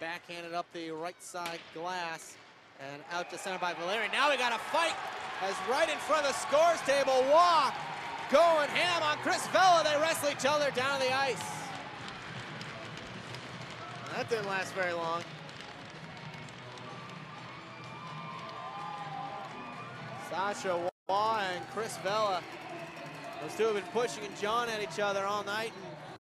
backhanded up the right side glass and out to center by Valeri. Now we got a fight as right in front of the scores table, Roy going ham on Chris Vella. They wrestle each other down the ice. That didn't last very long. Sacha Roy and Chris Vella. Those two have been pushing and jawing at each other all night. And